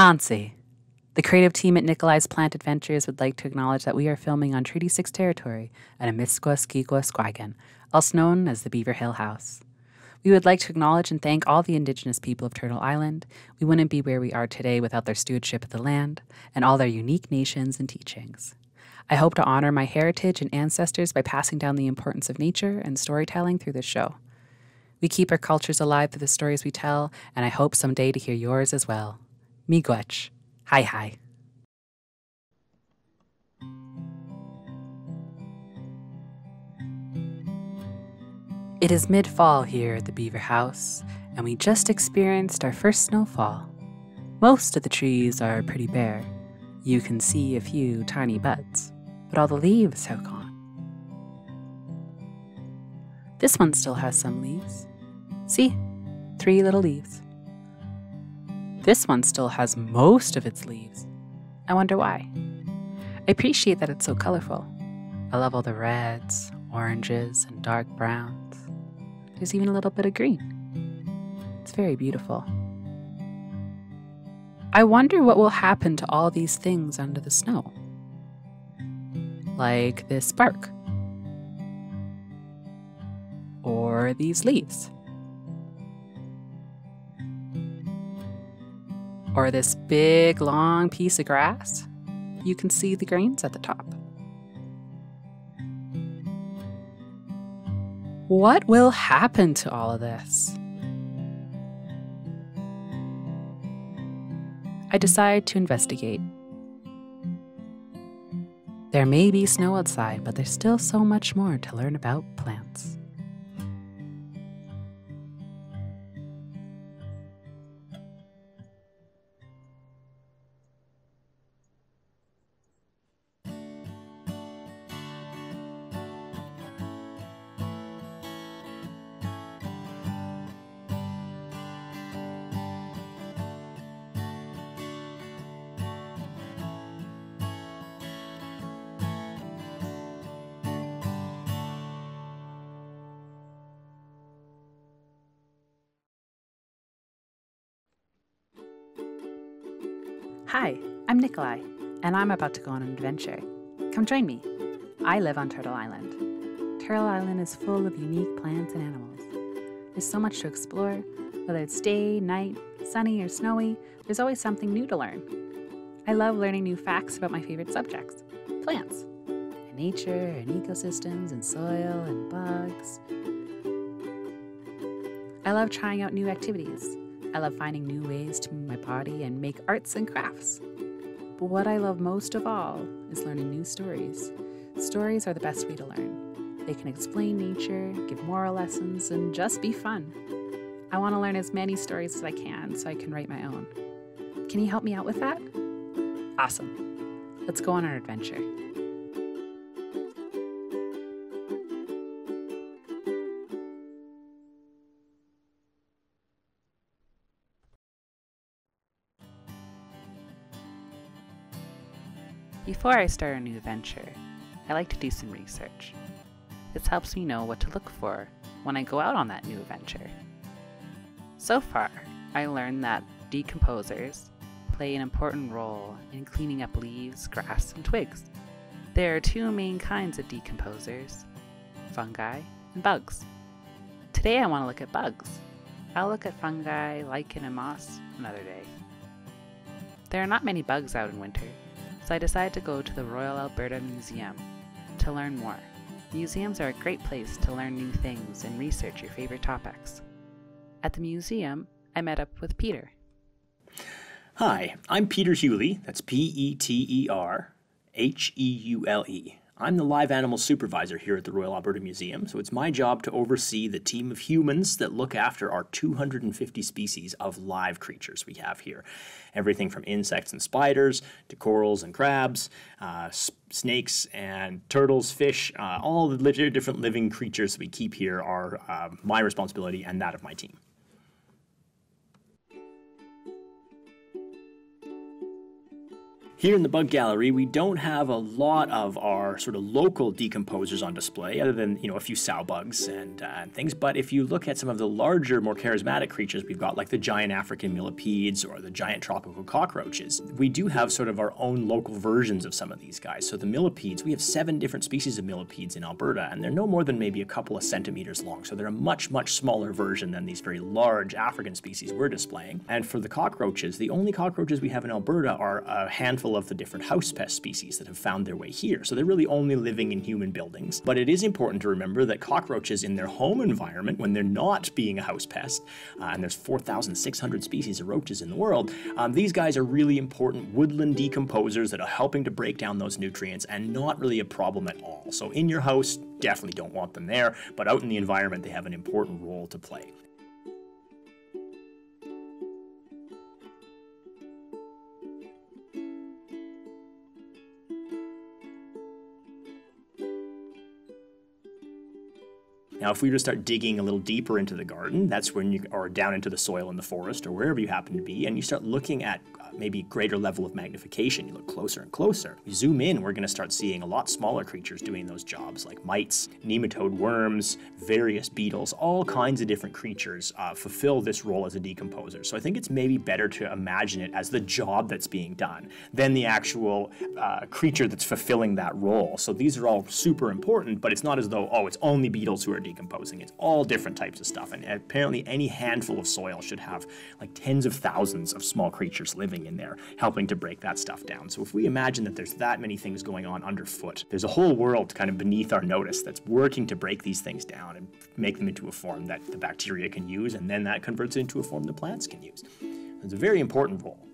Tansi. The creative team at Nickle-Eye's Plant Adventures would like to acknowledge that we are filming on Treaty 6 territory at Amiskwa also known as the Beaver Hill House. We would like to acknowledge and thank all the Indigenous people of Turtle Island. We wouldn't be where we are today without their stewardship of the land and all their unique nations and teachings. I hope to honor my heritage and ancestors by passing down the importance of nature and storytelling through this show. We keep our cultures alive through the stories we tell, and I hope someday to hear yours as well. Miigwech. Hi hi. It is mid fall here at the Beaver House, and we just experienced our first snowfall. Most of the trees are pretty bare. You can see a few tiny buds, but all the leaves have gone. This one still has some leaves. See? Three little leaves. This one still has most of its leaves. I wonder why. I appreciate that it's so colorful. I love all the reds, oranges, and dark browns. There's even a little bit of green. It's very beautiful. I wonder what will happen to all these things under the snow. Like this bark. Or these leaves. Or this big long piece of grass. You can see the grains at the top. What will happen to all of this? I decide to investigate. There may be snow outside, but there's still so much more to learn about plants. I'm Nickle-Eye, and I'm about to go on an adventure. Come join me. I live on Turtle Island. Turtle Island is full of unique plants and animals. There's so much to explore. Whether it's day, night, sunny, or snowy, there's always something new to learn. I love learning new facts about my favorite subjects plants, and nature, and ecosystems, and soil, and bugs. I love trying out new activities I love finding new ways to move my body and make arts and crafts. But what I love most of all is learning new stories. Stories are the best way to learn. They can explain nature, give moral lessons, and just be fun. I want to learn as many stories as I can so I can write my own. Can you help me out with that? Awesome. Let's go on our adventure. Before I start a new adventure, I like to do some research. This helps me know what to look for when I go out on that new adventure. So far, I learned that decomposers play an important role in cleaning up leaves, grass, and twigs. There are two main kinds of decomposers fungi and bugs. Today I want to look at bugs. I'll look at fungi, lichen, and moss another day. There are not many bugs out in winter, so I decided to go to the Royal Alberta Museum to learn more. Museums are a great place to learn new things and research your favorite topics. At the museum, I met up with Peter. Hi, I'm Peter Heule. That's P E T E R H E U L E. I'm the live animal supervisor here at the Royal Alberta Museum, so it's my job to oversee the team of humans that look after our 250 species of live creatures we have here. Everything from insects and spiders to corals and crabs, uh, snakes and turtles, fish, uh, all the different living creatures we keep here are uh, my responsibility and that of my team. Here in the bug gallery, we don't have a lot of our sort of local decomposers on display, other than you know a few sow bugs and, uh, and things. But if you look at some of the larger, more charismatic creatures we've got, like the giant African millipedes or the giant tropical cockroaches, we do have sort of our own local versions of some of these guys. So the millipedes, we have seven different species of millipedes in Alberta, and they're no more than maybe a couple of centimeters long. So they're a much, much smaller version than these very large African species we're displaying. And for the cockroaches, the only cockroaches we have in Alberta are a handful of the different house pest species that have found their way here. So they're really only living in human buildings. But it is important to remember that cockroaches in their home environment, when they're not being a house pest, uh, and there's 4,600 species of roaches in the world, um, these guys are really important woodland decomposers that are helping to break down those nutrients and not really a problem at all. So in your house, definitely don't want them there, but out in the environment, they have an important role to play. Now, if we were to start digging a little deeper into the garden, that's when you, or down into the soil in the forest or wherever you happen to be, and you start looking at maybe greater level of magnification. You look closer and closer. We zoom in, we're going to start seeing a lot smaller creatures doing those jobs, like mites, nematode worms, various beetles, all kinds of different creatures uh, fulfill this role as a decomposer. So I think it's maybe better to imagine it as the job that's being done than the actual uh, creature that's fulfilling that role. So these are all super important, but it's not as though, oh, it's only beetles who are decomposing. It's all different types of stuff. And apparently, any handful of soil should have like tens of thousands of small creatures living in there, helping to break that stuff down. So if we imagine that there's that many things going on underfoot, there's a whole world kind of beneath our notice that's working to break these things down and make them into a form that the bacteria can use, and then that converts it into a form the plants can use. It's a very important role.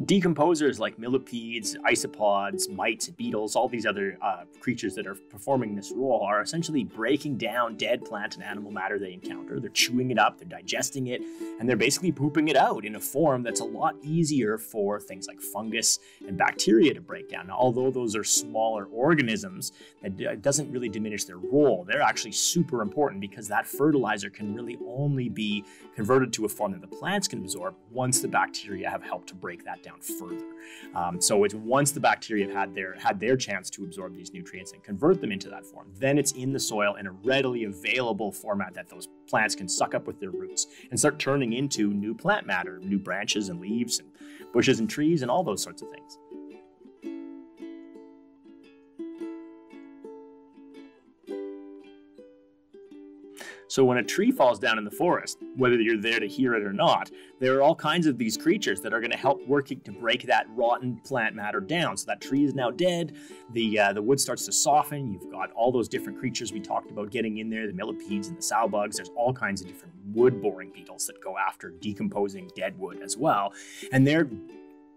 Decomposers like millipedes, isopods, mites, beetles, all these other uh, creatures that are performing this role are essentially breaking down dead plant and animal matter they encounter. They're chewing it up, they're digesting it, and they're basically pooping it out in a form that's a lot easier for things like fungus and bacteria to break down. Now, although those are smaller organisms, it doesn't really diminish their role. They're actually super important because that fertilizer can really only be converted to a form that the plants can absorb once the bacteria have helped to break that down further. Um, so it's once the bacteria have had their had their chance to absorb these nutrients and convert them into that form, then it's in the soil in a readily available format that those plants can suck up with their roots and start turning into new plant matter, new branches and leaves and bushes and trees and all those sorts of things. So when a tree falls down in the forest, whether you're there to hear it or not, there are all kinds of these creatures that are going to help working to break that rotten plant matter down. So that tree is now dead. The uh, the wood starts to soften. You've got all those different creatures we talked about getting in there, the millipedes and the sow bugs. There's all kinds of different wood boring beetles that go after decomposing dead wood as well, and they're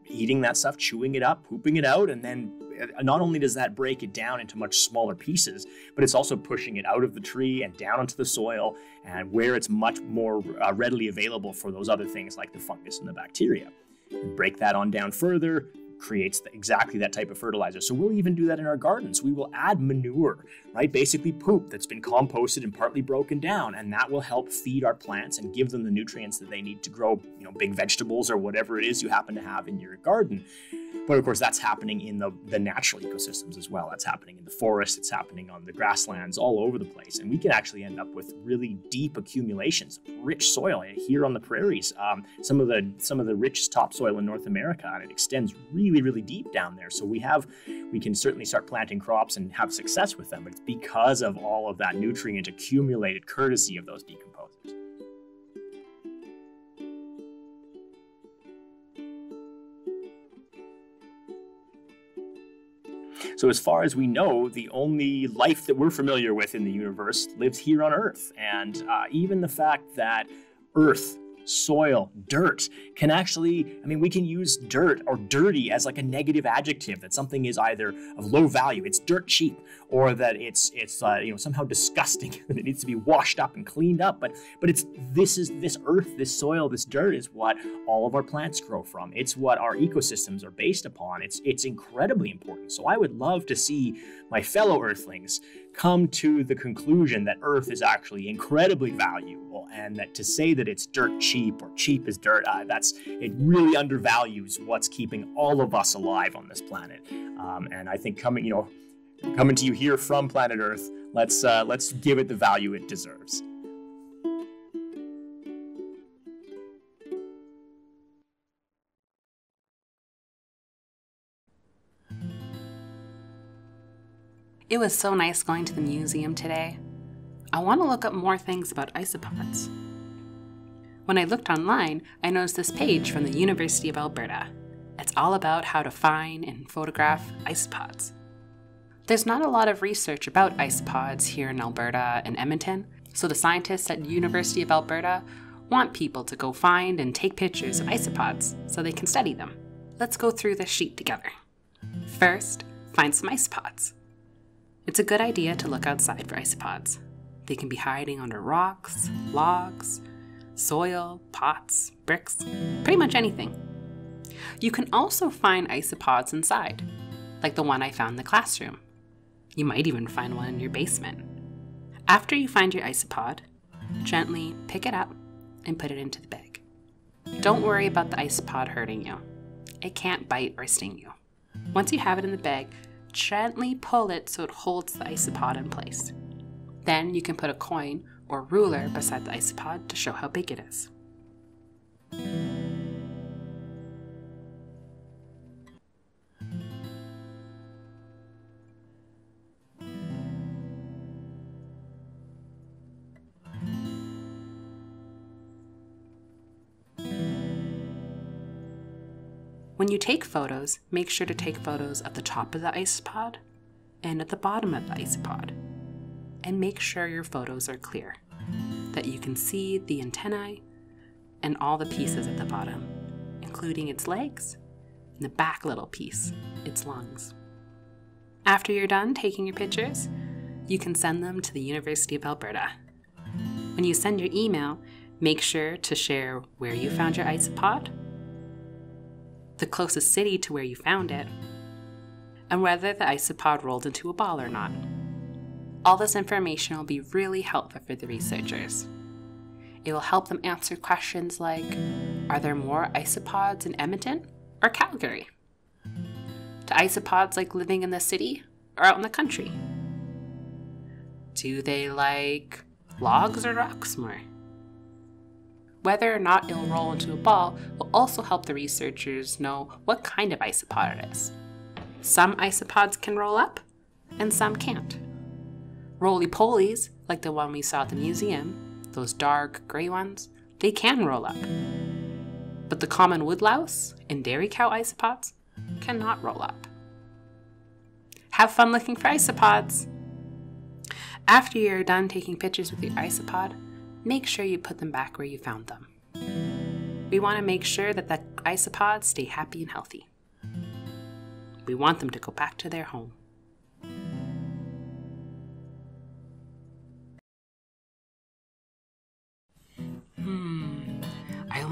eating that stuff, chewing it up, pooping it out, and then uh, not only does that break it down into much smaller pieces, but it's also pushing it out of the tree and down into the soil and where it's much more uh, readily available for those other things like the fungus and the bacteria. And break that on down further, creates exactly that type of fertilizer. So we'll even do that in our gardens. We will add manure, right? Basically poop that's been composted and partly broken down, and that will help feed our plants and give them the nutrients that they need to grow, you know, big vegetables or whatever it is you happen to have in your garden. But of course, that's happening in the, the natural ecosystems as well. That's happening in the forest, it's happening on the grasslands all over the place. And we can actually end up with really deep accumulations of rich soil here on the prairies. Um, some of the some of the richest topsoil in North America, and it extends really, really deep down there. So we have we can certainly start planting crops and have success with them, but it's because of all of that nutrient accumulated courtesy of those decomposers. So, as far as we know, the only life that we're familiar with in the universe lives here on Earth. And uh, even the fact that Earth soil, dirt can actually, I mean, we can use dirt or dirty as like a negative adjective that something is either of low value, it's dirt cheap, or that it's it's uh, you know somehow disgusting and it needs to be washed up and cleaned up. But but it's this is this earth, this soil, this dirt is what all of our plants grow from. It's what our ecosystems are based upon. It's it's incredibly important. So I would love to see my fellow earthlings come to the conclusion that Earth is actually incredibly valuable, and that to say that it's dirt cheap or cheap as dirt, uh, that's it really undervalues what's keeping all of us alive on this planet. Um, and I think coming, you know, coming to you here from planet Earth, let's uh, let's give it the value it deserves. It was so nice going to the museum today. I want to look up more things about isopods. When I looked online, I noticed this page from the University of Alberta. It's all about how to find and photograph isopods. There's not a lot of research about isopods here in Alberta and Edmonton, so the scientists at the University of Alberta want people to go find and take pictures of isopods so they can study them. Let's go through this sheet together. First, find some isopods. It's a good idea to look outside for isopods. They can be hiding under rocks, logs, soil, pots, bricks, pretty much anything. You can also find isopods inside, like the one I found in the classroom. You might even find one in your basement. After you find your isopod, gently pick it up and put it into the bag. Don't worry about the isopod hurting you. It can't bite or sting you. Once you have it in the bag, gently pull it so it holds the isopod in place. Then you can put a coin or ruler beside the isopod to show how big it is. When you take photos, make sure to take photos at the top of the isopod and at the bottom of the isopod. And make sure your photos are clear, that you can see the antennae and all the pieces at the bottom, including its legs and the back little piece, its lungs. After you're done taking your pictures, you can send them to the University of Alberta. When you send your email, make sure to share where you found your isopod the closest city to where you found it, and whether the isopod rolled into a ball or not. All this information will be really helpful for the researchers. It will help them answer questions like Are there more isopods in Edmonton or Calgary? Do isopods like living in the city or out in the country? Do they like logs or rocks more? Whether or not it'll roll into a ball will also help the researchers know what kind of isopod it is. Some isopods can roll up, and some can't. Roly polies, like the one we saw at the museum, those dark gray ones, they can roll up. But the common woodlouse and dairy cow isopods cannot roll up. Have fun looking for isopods! After you're done taking pictures with your isopod, make sure you put them back where you found them. We want to make sure that the isopods stay happy and healthy. We want them to go back to their home.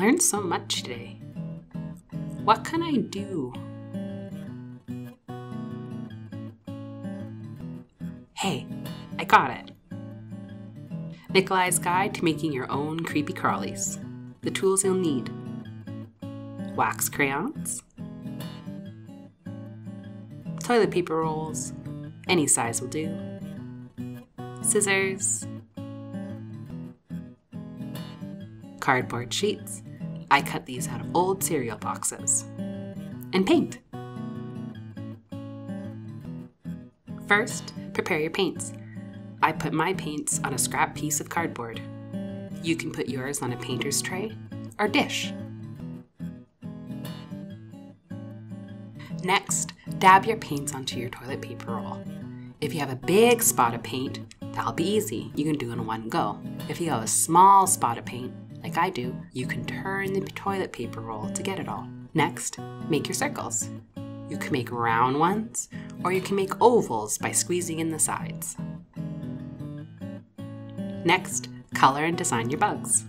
Learned so much today. What can I do? Hey, I got it. Nickle-Eye's Guide to Making Your Own Creepy Crawlies. The tools you'll need wax crayons, toilet paper rolls, any size will do, scissors, cardboard sheets. I cut these out of old cereal boxes, and paint. First, prepare your paints. I put my paints on a scrap piece of cardboard. You can put yours on a painter's tray or dish. Next, dab your paints onto your toilet paper roll. If you have a big spot of paint, that'll be easy. You can do in one go. If you have a small spot of paint, like I do, you can turn the toilet paper roll to get it all. Next, make your circles. You can make round ones, or you can make ovals by squeezing in the sides. Next, color and design your bugs.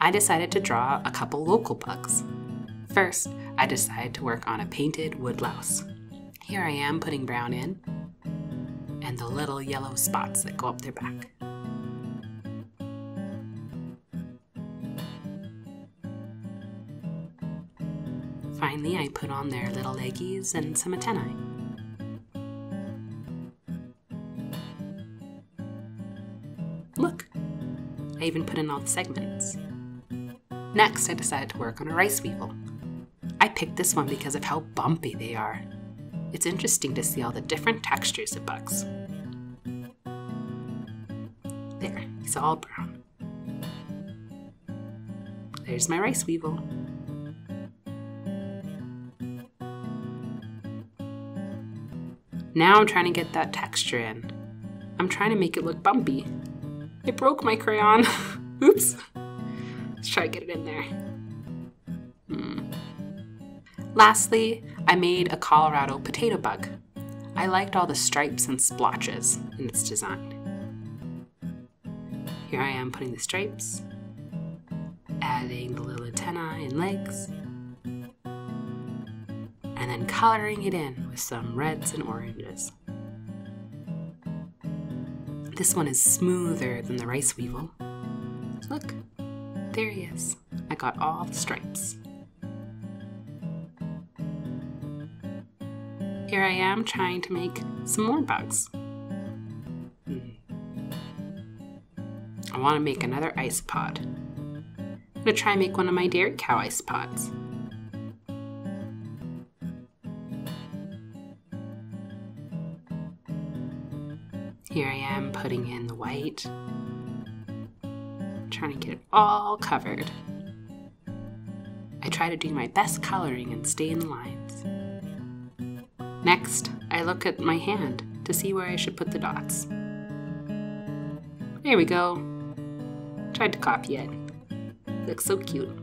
I decided to draw a couple local bugs. First, I decided to work on a painted woodlouse. Here I am putting brown in, and the little yellow spots that go up their back. Finally, I put on their little leggies and some antennae. Look, I even put in all the segments. Next, I decided to work on a rice weevil. I picked this one because of how bumpy they are. It's interesting to see all the different textures of bugs. There, he's all brown. There's my rice weevil. Now I'm trying to get that texture in. I'm trying to make it look bumpy. It broke my crayon. Oops. Let's try to get it in there. Hmm. Lastly, I made a Colorado potato bug. I liked all the stripes and splotches in its design. Here I am putting the stripes, adding the little antennae and legs, and then coloring it in with some reds and oranges. This one is smoother than the rice weevil. Look, there he is. I got all the stripes. Here I am trying to make some more bugs. I want to make another isopod. I'm going to try and make one of my dairy cow isopods. Here I am putting in the white, trying to get it all covered. I try to do my best coloring and stay in the lines. Next, I look at my hand to see where I should put the dots. There we go. Tried to copy it. Looks so cute.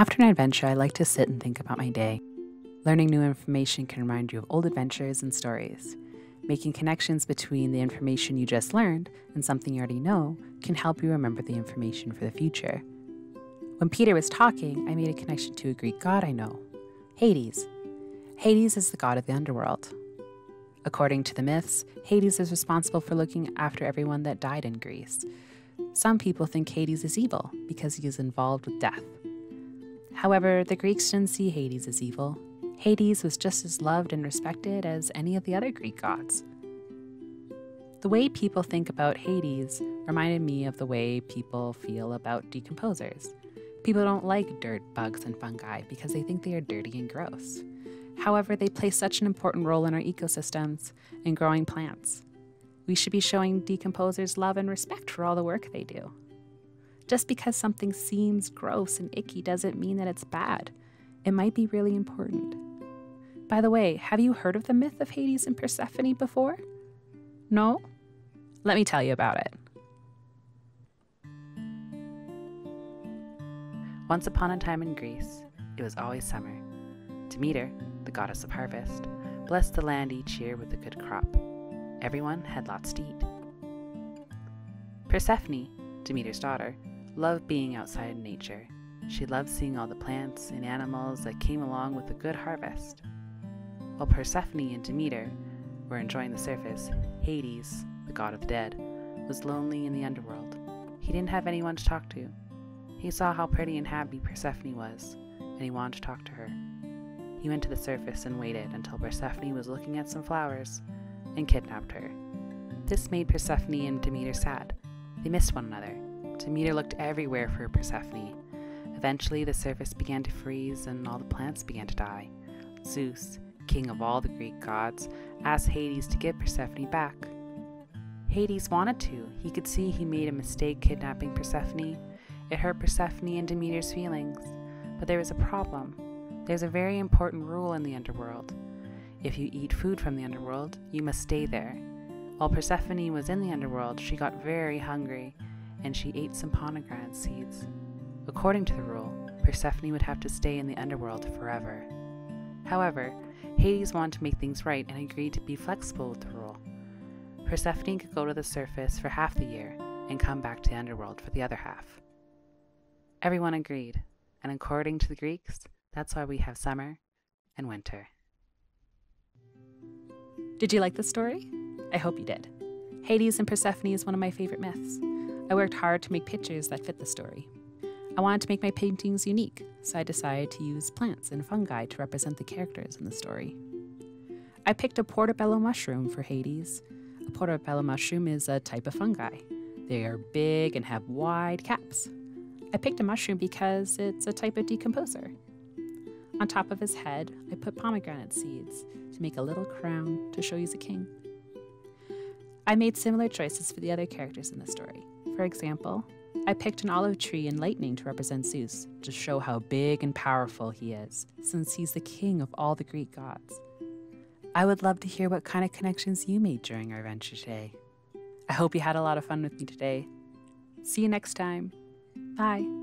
After an adventure, I like to sit and think about my day. Learning new information can remind you of old adventures and stories. Making connections between the information you just learned and something you already know can help you remember the information for the future. When Peter was talking, I made a connection to a Greek god I know Hades. Hades is the god of the underworld. According to the myths, Hades is responsible for looking after everyone that died in Greece. Some people think Hades is evil because he is involved with death. However, the Greeks didn't see Hades as evil. Hades was just as loved and respected as any of the other Greek gods. The way people think about Hades reminded me of the way people feel about decomposers. People don't like dirt, bugs, and fungi because they think they are dirty and gross. However, they play such an important role in our ecosystems and growing plants. We should be showing decomposers love and respect for all the work they do. Just because something seems gross and icky doesn't mean that it's bad. It might be really important. By the way, have you heard of the myth of Hades and Persephone before? No? Let me tell you about it. Once upon a time in Greece, it was always summer. Demeter, the goddess of harvest, blessed the land each year with a good crop. Everyone had lots to eat. Persephone, Demeter's daughter, loved being outside in nature. She loved seeing all the plants and animals that came along with a good harvest. While Persephone and Demeter were enjoying the surface, Hades, the god of the dead, was lonely in the underworld. He didn't have anyone to talk to. He saw how pretty and happy Persephone was, and he wanted to talk to her. He went to the surface and waited until Persephone was looking at some flowers and kidnapped her. This made Persephone and Demeter sad. They missed one another, Demeter looked everywhere for Persephone. Eventually, the surface began to freeze and all the plants began to die. Zeus, king of all the Greek gods, asked Hades to get Persephone back. Hades wanted to. He could see he made a mistake kidnapping Persephone. It hurt Persephone and Demeter's feelings. But there was a problem. There's a very important rule in the underworld. If you eat food from the underworld, you must stay there. While Persephone was in the underworld, she got very hungry and she ate some pomegranate seeds. According to the rule, Persephone would have to stay in the underworld forever. However, Hades wanted to make things right and agreed to be flexible with the rule. Persephone could go to the surface for half the year and come back to the underworld for the other half. Everyone agreed, and according to the Greeks, that's why we have summer and winter. Did you like the story? I hope you did. Hades and Persephone is one of my favorite myths. I worked hard to make pictures that fit the story. I wanted to make my paintings unique, so I decided to use plants and fungi to represent the characters in the story. I picked a portobello mushroom for Hades. A portobello mushroom is a type of fungi. They are big and have wide caps. I picked a mushroom because it's a type of decomposer. On top of his head, I put pomegranate seeds to make a little crown to show he's a king. I made similar choices for the other characters in the story. For example, I picked an olive tree and lightning to represent Zeus, to show how big and powerful he is, since he's the king of all the Greek gods. I would love to hear what kind of connections you made during our adventure today. I hope you had a lot of fun with me today. See you next time. Bye.